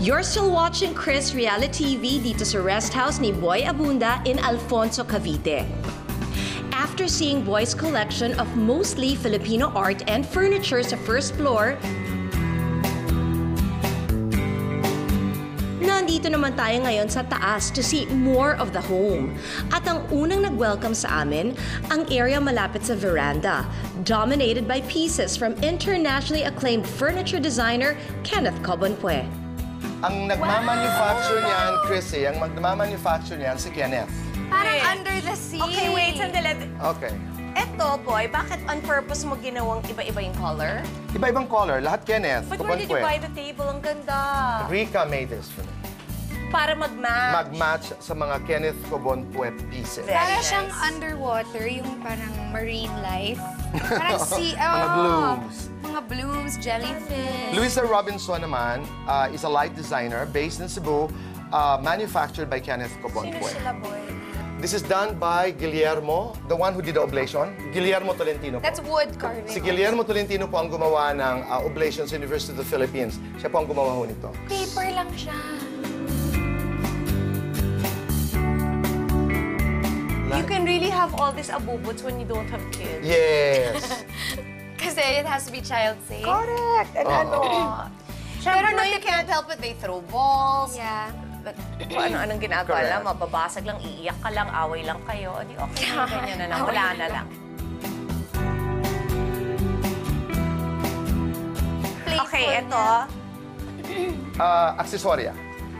You're still watching Chris Reality TV dito sa rest house ni Boy Abunda in Alfonso, Cavite. After seeing Boy's collection of mostly Filipino art and furniture sa first floor, Nandito naman tayo ngayon sa taas to see more of the home. At ang unang nag-welcome sa amin, ang area malapit sa veranda, dominated by pieces from internationally acclaimed furniture designer Kenneth Cobonpue. Ang nagmamanufacture niyan, Chrissy, ang magmamanufacture niyan si Kenneth. Parang Wait. under the sea. Okay, wait, sandali. Okay. Eto, boy, bakit on purpose mo ginawang iba-iba yung color? Iba-ibang color, lahat Kenneth. But where did you buy the table? Ang ganda. Rika made this for me. Para mag-match. Mag-match sa mga Kenneth Cobonpue pieces. Very Para nice. siyang underwater, yung parang marine life. Parang Mga oh, blooms. Mga blooms, jellyfish. Luisa Robinson naman uh, is a light designer based in Cebu, uh, manufactured by Kenneth Sino Cobonpue. sila, boy? This is done by Guillermo, the one who did the oblation. Guillermo Tolentino po. That's wood carving. Si Guillermo Tolentino po ang gumawa ng uh, oblation sa University of the Philippines. Siya po ang gumawa ho nito. Paper lang siya. Can really have all these abubuts when you don't have kids. Yes. Kasi it has to be child safe. Correct. And ano, Pero Pero no, you can't help it. They throw balls. Yeah. But kung ano-anong ginagawa Correct. lang, mababasag lang, iiyak ka lang, away lang kayo. Di okay na, ganyan na lang. Wala na lang. Okay, eto. Uh, aksesorya.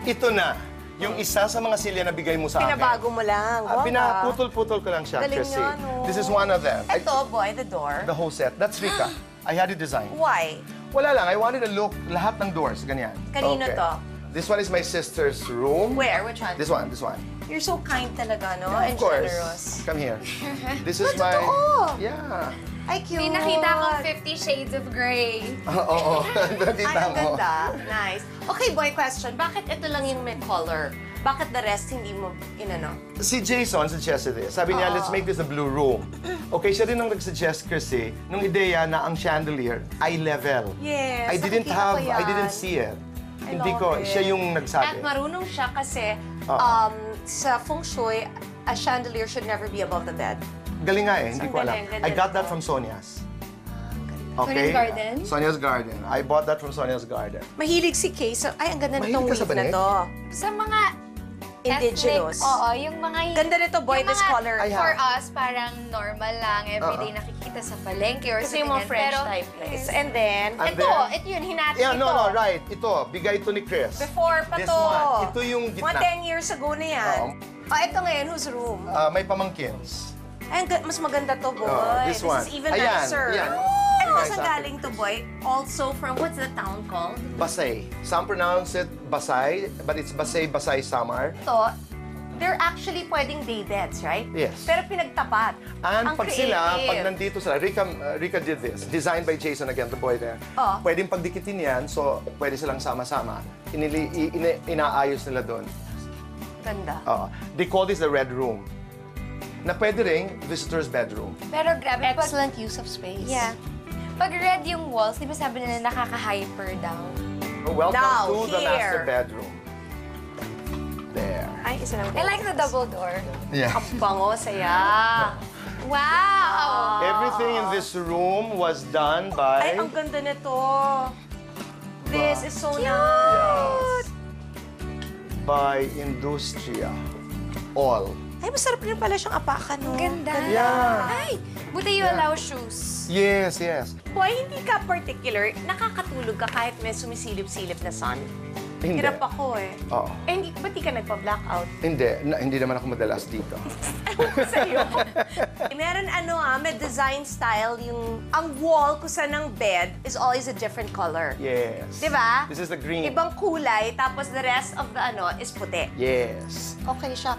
Ito na. Yung isa sa mga silya na bigay mo sa akin. Pinabago mo lang. Ah, Wow, pinaputol-putol ko lang siya, Galing Chrissy. niya, no? This is one of them. I- Eto, boy, the door. the whole set. That's Rika. I had it designed. Why? Wala lang. I wanted to look lahat ng doors. Ganyan. Kanino to? This one is my sister's room. Where? Which one? This one, this one. You're so kind talaga, no? of And course. generous. Come here. This is my... totoo? Yeah. Ay, cute. May nakita akong Fifty Shades of Grey. Oo, oo. Ay, Nakita ang mo. ganda. Nice. Okay, boy, question. Bakit ito lang yung may color? Bakit the rest hindi mo, inano? Si Jason suggest this. Sabi niya, let's make this a blue room. Okay, siya rin ang nag-suggest kasi nung ideya na ang chandelier eye level. Yes, I didn't nakikita have, ko yan. I didn't see it. I Hindi love ko, it. siya yung At nagsabi. marunong siya kasi Oo. um, sa feng shui, a chandelier should never be above the bed. Galing nga eh, hindi ko alam. galing, I got that from Sonia's. Sonia's Garden? Sonia's Garden. I bought that from Sonia's Garden. Mahilig si Kay sa... Ay, ang ganda Mahilig nitong ka sa weave na banig? to. Sa mga Indigenous. ethnic, oo, yung mga... Ganda nito, boy, yung this mga color. Ay, For us, parang normal lang. Everyday nakikita sa palengke or Kasi sa yung mga ganyan. French Pero, type place. And then, And ito, then- ito yun, hinati Yeah, ito. no, no, right. Ito, bigay ito ni Chris. Before pa This to. one. Ito yung gitna. Mga 10 years ago na yan. Oo. Oh, ito ngayon, whose room? Ah, may pamangkins. Ay, mas maganda to, boy. Oh, this one. is even Ayan, nicer. ayan. Ito, Bigay saan galing to, boy? Also from, what's the town called? Basay. Some pronounce it Basay, but it's Basay, Basay, Samar. Ito, they're actually pwedeng day beds, right? Yes. Pero pinagtapat. And Ang pag sila, creative. pag nandito sila, Rika, uh, Rika did this. Designed by Jason again, the boy there. Oh. Pwedeng pagdikitin yan, so pwede silang sama-sama. Inili, i- ina- inaayos nila doon. Ganda. Oo. They call this the red room. Na pwede ring visitor's bedroom. pero grabe, pag, Excellent use of space. yeah. Pag red yung walls, di ba sabi nila nakaka-hyper daw? Welcome Now, to the master here. bedroom. There. Ay, isa lang. I like the double door. Yeah. Ang bango, saya. Wow! Everything in this room was done by... Ay, ang ganda nito. This is so nice. By Industria. All. Ay, masarap rin pala siyang apakan, no? Ganda. Yeah. Ay, buti you allow shoes. Yes, yes. Boy, hindi ka particular. Nakakatulog ka kahit may sumisilip-silip na sun. Hindi. Hirap ako eh. Oo. Eh, hindi, ba't di ka nagpa-blackout? Hindi, na, hindi naman ako madalas dito. Ewan ko sa'yo. Meron ano ah, may design style yung... Ang wall ko sa ng bed is always a different color. Yes. Di ba? This is the green. Ibang kulay, tapos the rest of the ano is puti. Yes. Okay siya.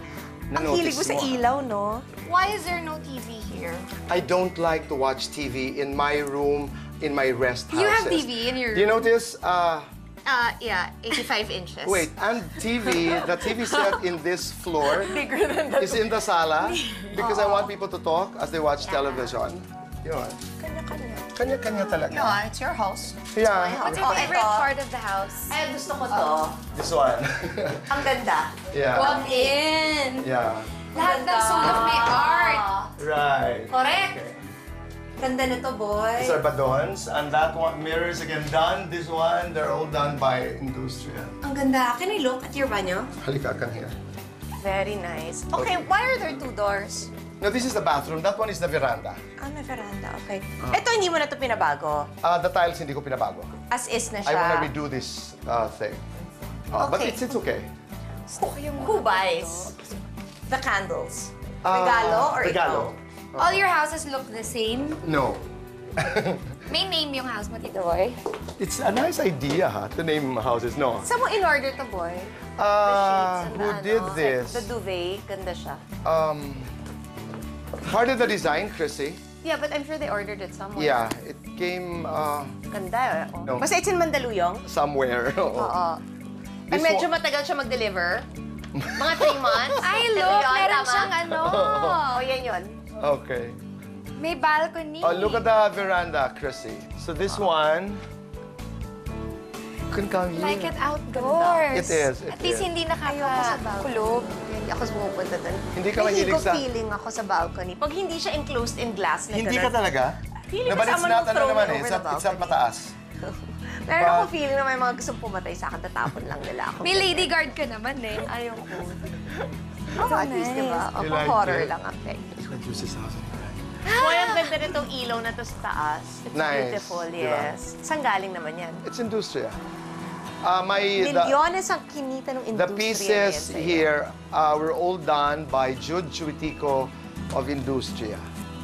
Ang Na-notice hilig mo sa ilaw, no? Why is there no TV here? I don't like to watch TV in my room, in my rest houses. You have TV in your Do you notice? Uh, Uh, yeah, 85 inches. wait, and TV, the TV set in this floor Bigger than that. is in the sala because I want people to talk as they watch television. Yun. Kanya-kanya. Kanya-kanya talaga. No, it's your house. Yeah. What's your Oh, favorite ito. part of the house? Ay, gusto ko to. This one. Ang ganda. yeah. Walk in! Yeah. Lahat ng sulok may art. Right. Correct. Ganda nito, boy. These are badons, and that one mirrors again done. This one, they're all done by Industria. Ang ganda. Can I look at your banyo? Halika, come here. Very nice. Okay, why are there two doors? No, this is the bathroom. That one is the veranda. Ah, may veranda. Okay. Ito, hindi mo na ito pinabago. Uh, the tiles hindi ko pinabago. As is na I siya. wanna redo this uh, thing. Uh, But Okay. it's, it's okay. Who buys the candles? Uh, Regalo or regalo. ikaw? All your houses look the same. No. May name yung house mo, Tito Boy. It's a nice idea, ha, to name houses. No. Saan mo in-order to, boy? Uh, the sheets and who the, did ano, this? The duvet. Ganda siya. Um, part of the design, Chrissy. Yeah, but I'm sure they ordered it somewhere. Yeah, it came uh, Ganda. eh. Oh. No. Basta it's in Mandaluyong. somewhere. Oo. And This medyo one- matagal siya mag-deliver. Mga three months. Ay, look! yun, Meron tama? siyang ano. Oh, yan yun. Okay. May balcony. Oh, look at the veranda, Chrissy. So this one, you can come here. Like it outdoors. It is, it At least is. hindi Ayoko sa balcony. Ako sumupunta doon. Hindi ka May mahilig sa- feeling ako sa balcony. Pag hindi siya enclosed in glass na Hindi ganun. ka talaga? Feeling no, ko nung ano thrown naman eh, over it's the not, it's not balcony. mataas. Meron ako feeling na may mga gustong pumatay sa akin, tatapon lang nila ako. May lady guard ka naman eh. Ayoko. Oh, at least, di ba? You Ako like horror it? lang house anywhere. Boy, ang ganda nitong ilaw na to sa taas. It's Nice, beautiful, di ba? yes. Saan galing naman yan? It's Industria. Uh, the, Milyones ang kinita ng the industriya pieces yan sa'yo. here uh, were all done by Jude Chuitico of Industria.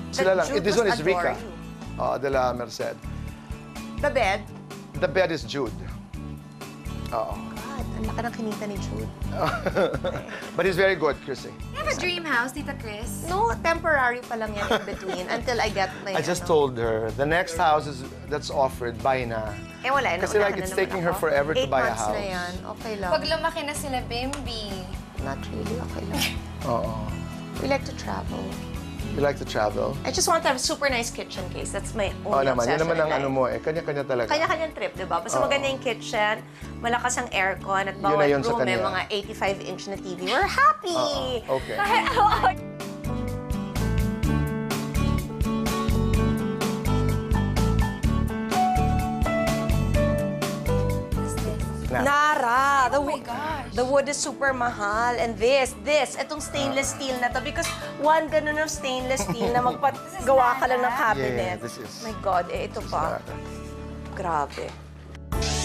Sila lang. Jude This one is Rica uh, de la Merced. The bed? The bed is Jude. Oo. Ng kinita ni Jude. But it's very good, Chrissy. You have a dream house, Tita Chris? No, temporary pa lang yan in between until I get my... I just ano. told her, the next house is, that's offered, buy na. Eh, wala. Kasi naunahan like, na it's naman taking ako. her forever to Eight buy a months na house. yan. Okay lang. Pag lumaki na sila, Bimbi. Not really, okay lang. Oo. We like to travel. You like to travel? I just want to have a super nice kitchen case. That's my Oo only naman, yun obsession naman ang in ano life. mo eh. Kanya-kanya talaga. Kanya-kanyang trip, di ba? Basta Oo. maganda yung kitchen, malakas ang aircon, at Yun na bawat yun sa room may kanya. mga 85-inch na TV. We're happy! Oo, okay. the wood is super mahal. And this, this, itong stainless steel na to. Because one ganun ng stainless steel na magpagawa ka lang ng cabinet. Yeah, this is- My God, eh, ito pa. Grabe.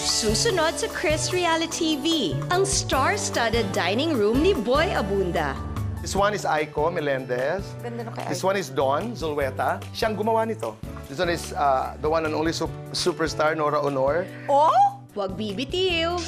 Susunod sa Chris Reality TV, ang star-studded dining room ni Boy Abunda. This one is Aiko Melendez. Ganda na kay This one is Don Zulweta. Siyang gumawa nito. This one is uh, the one and only sup- superstar Nora Honor. Oh! Huwag bibitiw!